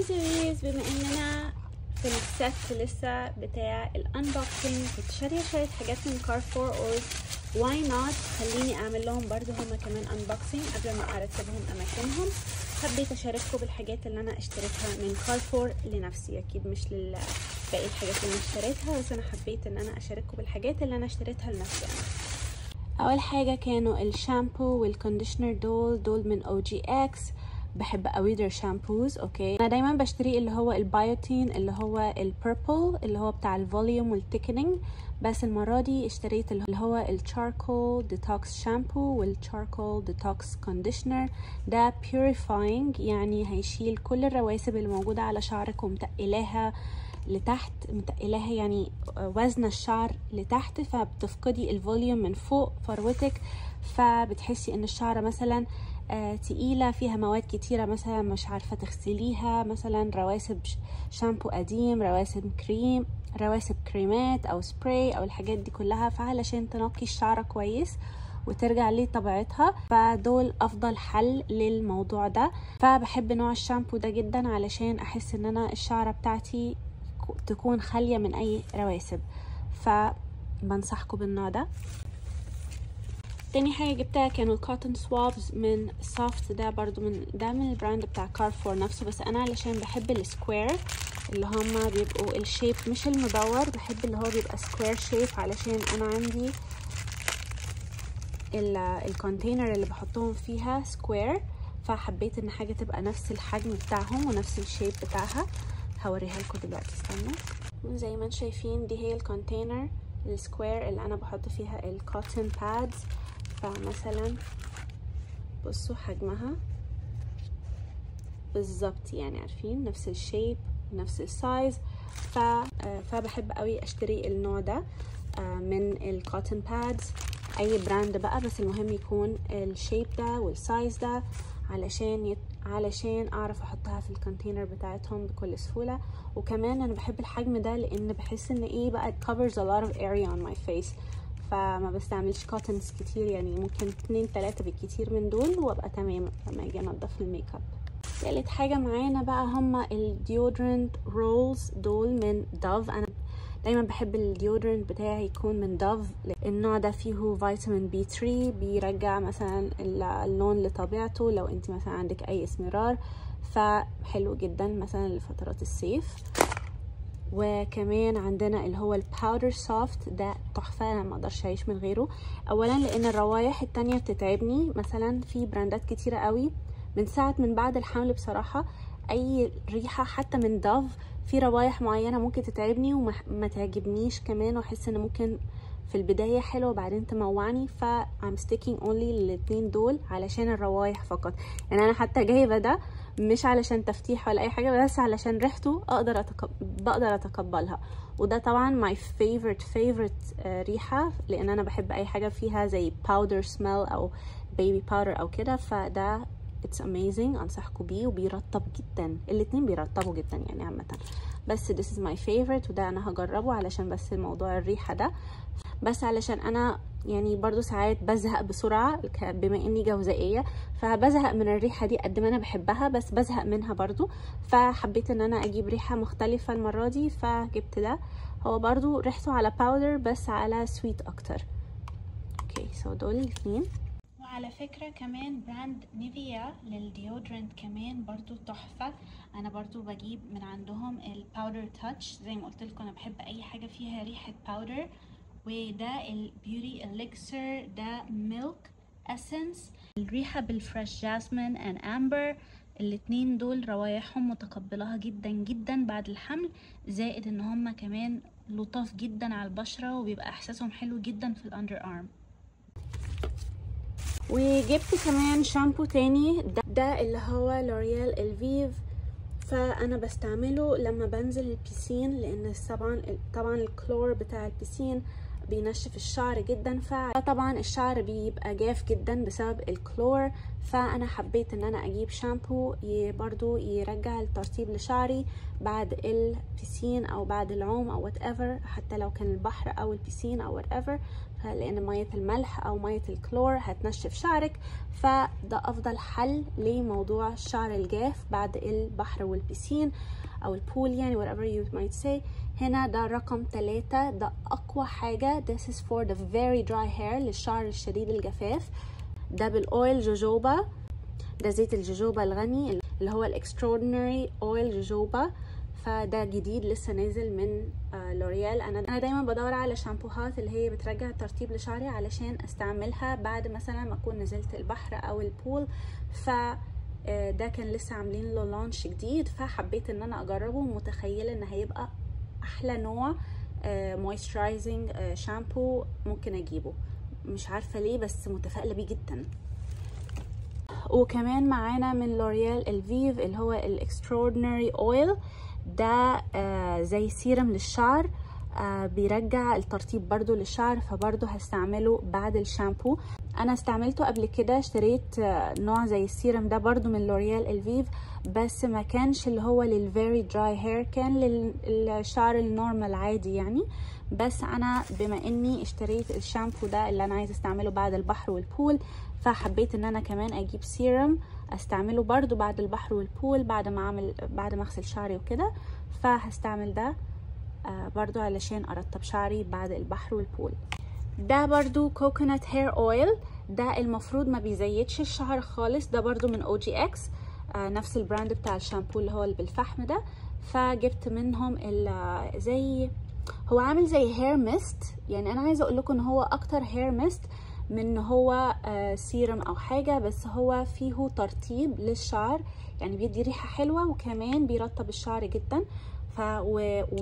guys guys بما إننا في الست لسه بتاع ال unboxing كنت شاريه شوية حاجات من كارفور قلت why not خليني أعمل لهم برضو هما كمان unboxing قبل ما أرتبهم أماكنهم. حبيت أشارككم بالحاجات اللي أنا اشتريتها من كارفور لنفسي. أكيد مش لباقي الحاجات اللي أنا اشتريتها بس أنا حبيت إن أنا أشارككم بالحاجات اللي أنا اشتريتها لنفسي. أنا أول حاجة كانوا الشامبو وال conditioner دول دول من OGX بحب قوي their shampoos okay أنا دايما بشتري اللي هو البايوتين اللي هو ال purple اللي هو بتاع ال volume وال thickening بس المرة دي اشتريت اللي هو ال charcoal detox shampoo وال charcoal detox conditioner ده purifying يعني هيشيل كل الرواسب اللي موجودة على شعرك ومتقلاها لتحت متقلاها يعني وزن الشعر لتحت فبتفقدي ال volume من فوق فروتك. فبتحسي إن الشعر مثلا تقيلة فيها مواد كتيرة مثلا مش عارفة تغسليها مثلا رواسب شامبو قديم رواسب كريم رواسب كريمات أو سبراي أو الحاجات دي كلها فعلشان تنقي الشعر كويس وترجع لطبيعتها فدول أفضل حل للموضوع ده. فبحب نوع الشامبو ده جدا علشان أحس إن أنا الشعرة بتاعتي تكون خالية من أي رواسب. فبنصحكم بالنوع ده. تاني حاجة جبتها كانوا ال cotton swabs من soft ده برضو من ده من ال brand بتاع كارفور نفسه بس أنا علشان بحب ال square اللي هما بيبقوا ال shape مش المدور بحب اللي هو بيبقى square shape علشان أنا عندي ال container اللي بحطهم فيها square فحبيت إن حاجة تبقى نفس الحجم بتاعهم ونفس ال shape بتاعها. هوريها لكم دلوقتي استنوا. زي ما أنتم شايفين دي هي ال container ال square اللي أنا بحط فيها ال cotton pads فمثلا بصوا حجمها. بالظبط يعني عارفين؟ نفس ال shape نفس ال size. ف... فبحب قوي أشتري النوع ده من ال cotton pads أي brand بقى بس المهم يكون ال shape ده وال size ده علشان يت... علشان أعرف أحطها في ال container بتاعتهم بكل سهولة. وكمان أنا بحب الحجم ده لأن بحس إن إيه بقى it covers a lot of area on my face. فما بستعملش cottons كتير يعني ممكن اتنين تلاتة بالكتير من دول وأبقى تمام لما أجي أنضف الميك اب تالت حاجة معانا بقى هما ال deodorant rolls دول من دوف أنا دايما بحب ال deodorant بتاعي يكون من دوف النوع ده فيه فيتامين بي 3 بيرجع مثلا اللون لطبيعته لو أنت مثلا عندك أي إسمرار فحلو جدا مثلا لفترات الصيف. وكمان عندنا اللي هو ال powder soft ده تحفة أنا ما أقدرش أعيش من غيره. اولا لأن الروايح التانية بتتعبني. مثلا في brandات كتيرة قوي من ساعة من بعد الحمل بصراحة أي ريحة حتى من دوف في روايح معينة ممكن تتعبني وما تعجبنيش كمان وأحس إن ممكن في البداية حلوة وبعدين تموع نفسي ف I'm sticking only للاتنين دول علشان الروايح فقط. يعني أنا حتى جايبة ده مش علشان تفتيح ولا أي حاجة بس علشان ريحته أقدر أتقب... بقدر أتقبلها. وده طبعا my favorite favorite آه ريحة لأن أنا بحب أي حاجة فيها زي powder smell أو baby powder أو كده فده it's amazing انصحكم بيه وبيرطب جدا. الاتنين بيرطبوا جدا يعني عامة. بس this is my favorite وده أنا هجربه علشان بس الموضوع الريحة ده. بس علشان أنا يعني برضو ساعات بزهق بسرعة بما إني جوزائية فبزهق من الريحة دي قد ما أنا بحبها بس بزهق منها برضو. فحبيت إن أنا أجيب ريحة مختلفة المرة دي فجبت ده. هو برضو ريحته على powder بس على sweet أكتر. okay so دول الاثنين وعلى فكرة كمان brand نيفيا لل deodorant كمان برضو تحفة. أنا برضو بجيب من عندهم ال powder touch زي ما قلت لكم أنا بحب أي حاجة فيها ريحة powder وده ال beauty elixir ده milk essence الريحة بال fresh jasmine and amber الاتنين دول روايحهم متقبلها جدا جدا بعد الحمل زائد إن هما كمان لطاف جدا على البشرة وبيبقى إحساسهم حلو جدا في ال underarm وجبت كمان شامبو تاني ده, ده اللي هو لوريال الفيف فأنا بستعمله لما بنزل ال piscine لأن طبعا طبعا الكلور بتاع ال piscine بينشف الشعر جدا فطبعا الشعر بيبقى جاف جدا بسبب الكلور فأنا حبيت إن أنا أجيب شامبو برضو يرجع الترطيب لشعري بعد ال piscine أو بعد العوم أو whatever حتى لو كان البحر أو ال piscine أو whatever لأن مية الملح أو مية الكلور هتنشف شعرك فده أفضل حل لموضوع الشعر الجاف بعد البحر وال piscine أو ال pool يعني whatever you might say. هنا ده رقم ثلاثة ده أقوى حاجة. This is for the very dry hair للشعر الشديد الجفاف. ده بال oil jojoba ده زيت الجوجوبا الغني اللي هو ال extraordinary oil jojoba فده جديد لسه نازل من آه لوريال أنا أنا دايما بدور على شامبوهات اللي هي بترجع الترطيب لشعري علشان أستعملها بعد مثلا ما أكون نزلت البحر أو ال pool. ف ده كان لسه عاملين له launch جديد. فحبيت إن أنا أجربه متخيلة إن هيبقى أحلى نوع moisturizing shampoo ممكن أجيبه. مش عارفة ليه بس متفائلة بيه جدا. وكمان معانا من لوريال الفيف اللي هو ال extraordinary oil ده آه زي سيرم للشعر. آه بيرجع الترطيب برضو للشعر فبرضو هستعمله بعد الشامبو. أنا استعملته قبل كده اشتريت آه نوع زي السيرم ده برضو من L'Oréal Elvive بس ما كانش اللي هو لل very dry hair كان للشعر ال normal عادي يعني. بس أنا بما إني اشتريت الشامبو ده اللي أنا عايزة استعمله بعد البحر وال pool فحبيت إن أنا كمان أجيب سيرم أستعمله برضو بعد البحر وال pool بعد ما أعمل بعد ما أغسل شعري وكده فهستعمل ده. آه برضو علشان أرطب شعري بعد البحر وال pool. ده برضو coconut hair oil ده المفروض ما بيزيدش الشعر خالص. ده برضو من OGX آه نفس ال brand بتاع الشامبو اللي هو اللي بالفحم ده. فجبت منهم زي هو عامل زي hair mist يعني أنا عايزة أقول لكم إن هو أكتر hair mist من هو آه سيرم أو حاجة. بس هو فيه ترطيب للشعر. يعني بيدي ريحة حلوة وكمان بيرطب الشعر جدا. ف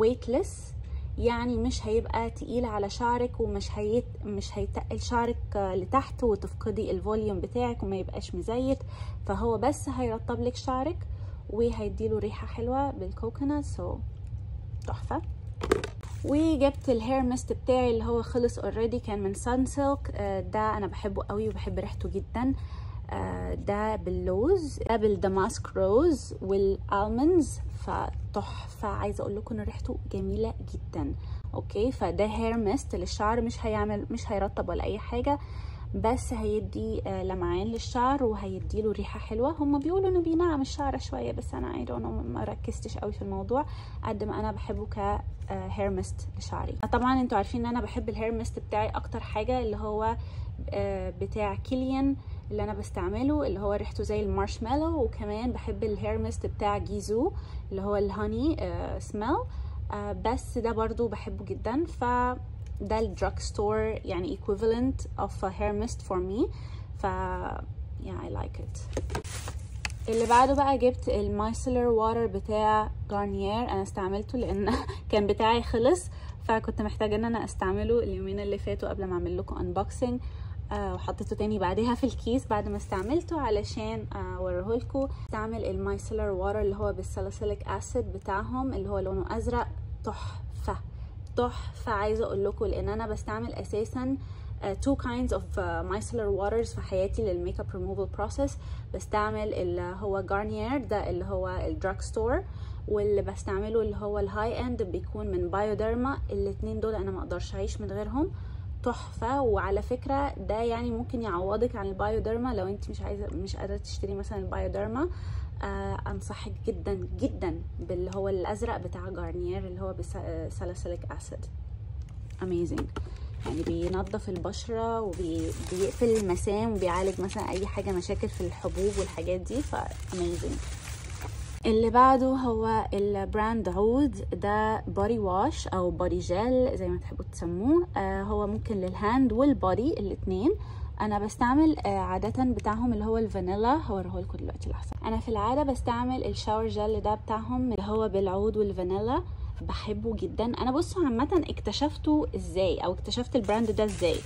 weightless يعني مش هيبقى تقيل على شعرك ومش هيت مش هيتقل شعرك لتحت وتفقدي ال volume بتاعك وما يبقاش مزيت. فهو بس هيرطب لك شعرك وهيديله ريحة حلوة بال coconut so تحفة. وجبت ال hair mist بتاعي اللي هو خلص already كان من Sunsilk ده أنا بحبه قوي وبحب ريحته جدا. ده باللوز ده بال damask rose وال almonds فتحفه عايزة أقول لكم إن ريحته جميلة جدا. okay؟ فده hair mist للشعر مش هيعمل مش هيرطب ولا أي حاجة بس هيدي لمعان للشعر وهيدي له ريحة حلوة. هم بيقولوا إنه بينعم الشعر شوية بس أنا اي ما ركزتش قوي في الموضوع قد ما أنا بحبه ك hair mist لشعري. طبعا أنتوا عارفين إن أنا بحب ال hair mist بتاعي أكتر حاجة اللي هو بتاع Kilian اللي أنا بستعمله اللي هو ريحته زي المارشميلو وكمان بحب ال hair mist بتاع Gisou اللي هو ال honey smell بس ده برضو بحبه جدا. ف ده ال drugstore يعني equivalent of a hair mist for me. ف yeah I like it. اللي بعده بقى جبت ال micellar water بتاع Garnier أنا استعملته لأن كان بتاعي خلص فكنت محتاجة إن أنا أستعمله اليومين اللي فاتوا قبل ما أعمل لكم unboxing آه وحطيته تاني بعدها في الكيس بعد ما استعملته علشان اوريه لكم استعمل ال micellar water اللي هو بال salicylic acid بتاعهم اللي هو لونه أزرق. تحفة تحفة. عايزة أقول لكم لأن أنا بستعمل أساسا uh, two kinds of uh, micellar waters في حياتي للميك اب ريموفال بروسيس بستعمل اللي هو Garnier ده اللي هو ال drugstore واللي بستعمله اللي هو ال high end بيكون من Bioderma الاتنين دول أنا ما أقدرش أعيش من غيرهم. تحفة. وعلى فكرة ده يعني ممكن يعوضك عن ال Bioderma لو انت مش عايزة مش قادرة تشتري مثلا ال Bioderma. آه أنصحك جدا جدا باللي هو الأزرق بتاع Garnier اللي هو ب salicylic acid amazing يعني بينظف البشرة وبيقفل المسام وبيعالج مثلا أي حاجة مشاكل في الحبوب والحاجات دي. ف amazing اللي بعده هو ال brand عود ده body wash أو body gel زي ما تحبوا تسموه. آه هو ممكن لل hand وال body الاتنين. أنا بستعمل آه عادة بتاعهم اللي هو الفانيلا هوريه لكم دلوقتي لحظه أنا في العادة بستعمل ال shower gel ده بتاعهم اللي هو بالعود والفانيلا. بحبه جدا. أنا بصوا عامة اكتشفته إزاي أو اكتشفت ال brand ده إزاي؟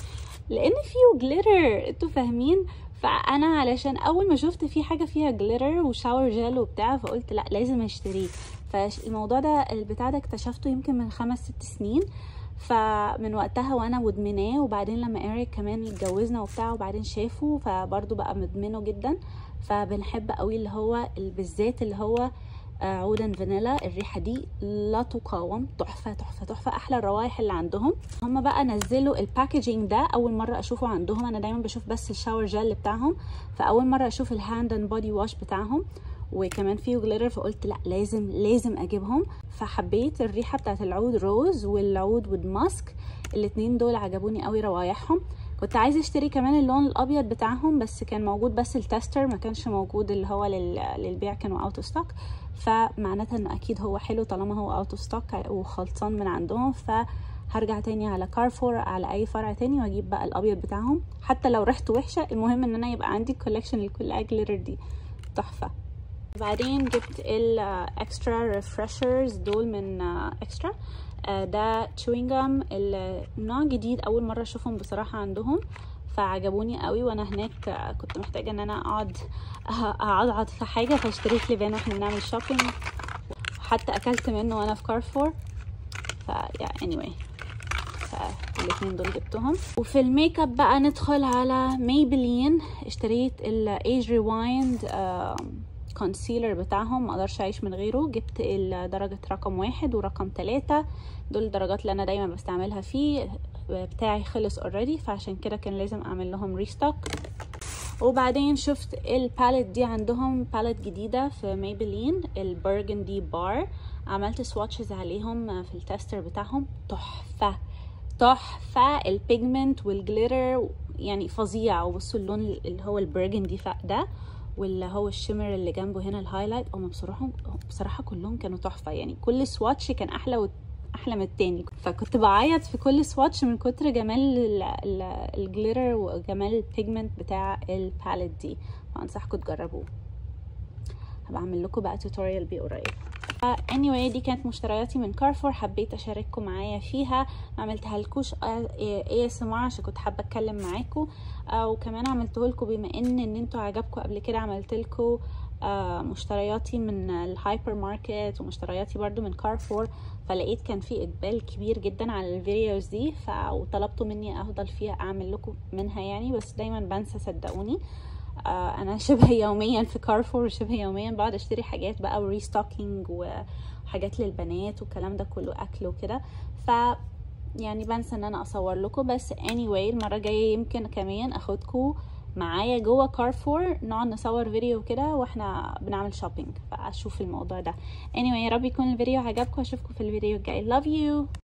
لأن فيه glitter أنتوا فاهمين؟ فأنا علشان أول ما شفت فيه حاجة فيها glitter و shower gel وبتاع فقلت لأ لازم أشتريه. فالموضوع ده البتاع ده اكتشفته يمكن من خمس ست سنين. فمن وقتها وأنا مدمناه وبعدين لما إيريك كمان اتجوزنا وبتاع وبعدين شافه فبرضه بقى مدمنه جدا. فبنحب قوي اللي هو بالذات اللي هو عودا فانيلا الريحة دي لا تقاوم. تحفة تحفة تحفة. أحلى الروائح اللي عندهم. هم بقى نزلوا ال packaging ده. أول مرة أشوفه عندهم. أنا دايما بشوف بس ال shower gel بتاعهم. فأول مرة أشوف ال hand and body wash بتاعهم. وكمان فيه glitter فقلت لأ لازم لازم أجيبهم. فحبيت الريحة بتاعت العود rose والعود wood musk الاتنين دول عجبوني قوي روايحهم كنت عايزة أشتري كمان اللون الأبيض بتاعهم بس كان موجود بس ال tester ما كانش موجود اللي هو لل... للبيع كانوا out of stock فمعناتها إنه أكيد هو حلو طالما هو out of stock وخلصان من عندهم. فهرجع تاني على كارفور على أي فرع تاني وأجيب بقى الأبيض بتاعهم. حتى لو ريحته وحشة المهم إن أنا يبقى عندي ال collection كلها glitter دي. تحفة. بعدين جبت ال Extra Refreshers دول من Extra ده chewing gum النوع جديد أول مرة أشوفهم بصراحة عندهم فعجبوني قوي وأنا هناك آه، كنت محتاجة إن أنا أقعد اعضعض في حاجة فاشتريت لبان وإحنا بنعمل shopping وحتى أكلت منه وأنا في كارفور ف yeah anyway. فالاتنين دول جبتهم. وفي الميك اب بقى ندخل على Maybelline اشتريت ال Age Rewind concealer بتاعهم ما أقدرش اعيش من غيره. جبت درجة رقم واحد ورقم ثلاثة دول الدرجات اللي أنا دايما بستعملها فيه. بتاعي خلص already فعشان كده كان لازم أعمل لهم restock وبعدين شفت ال palette دي عندهم palette جديدة في Maybelline ال Burgundy Bar عملت swatches عليهم في ال tester بتاعهم. تحفة تحفة. ال pigment وال glitter يعني فظيع. وبصوا اللون اللي هو ال burgundy ده. واللي هو ال shimmer اللي جنبه هنا ال highlight هم بصراحه بصراحة كلهم كانوا تحفة. يعني كل swatch كان أحلى. أحلى من التاني. فكنت بعيط في كل swatch من كتر جمال ال glitter وجمال ال pigment بتاع ال palette دي. فأنصحكم تجربوه. هبقى لكم بقى tutorial بيه قريب. Anyway دي كانت مشترياتي من كارفور حبيت أشارككم معايا فيها. عملتها لكوش ASMR عشان كنت حابة أتكلم معاكم آه وكمان عملته لكم بما إن إن إنتوا عجبكم قبل كده عملت لكم آه مشترياتي من الهايبر ماركت ومشترياتي برضو من كارفور فلقيت كان في إقبال كبير جدا على ال videos دي وطلبتوا مني أفضل فيها أعمل لكم منها يعني بس دايما بنسى صدقوني. أنا شبه يوميا في كارفور شبه يوميا بقعد أشتري حاجات بقى و restocking وحاجات للبنات والكلام ده كله أكل وكده. ف يعني بنسى إن أنا أصور لكم. بس anyway المرة الجاية يمكن كمان أخدكم معايا جوه كارفور نقعد نصور فيديو كده وإحنا بنعمل shopping فأشوف الموضوع ده. anyway يا رب يكون الفيديو عجبكم. أشوفكم في الفيديو الجاي. Love you!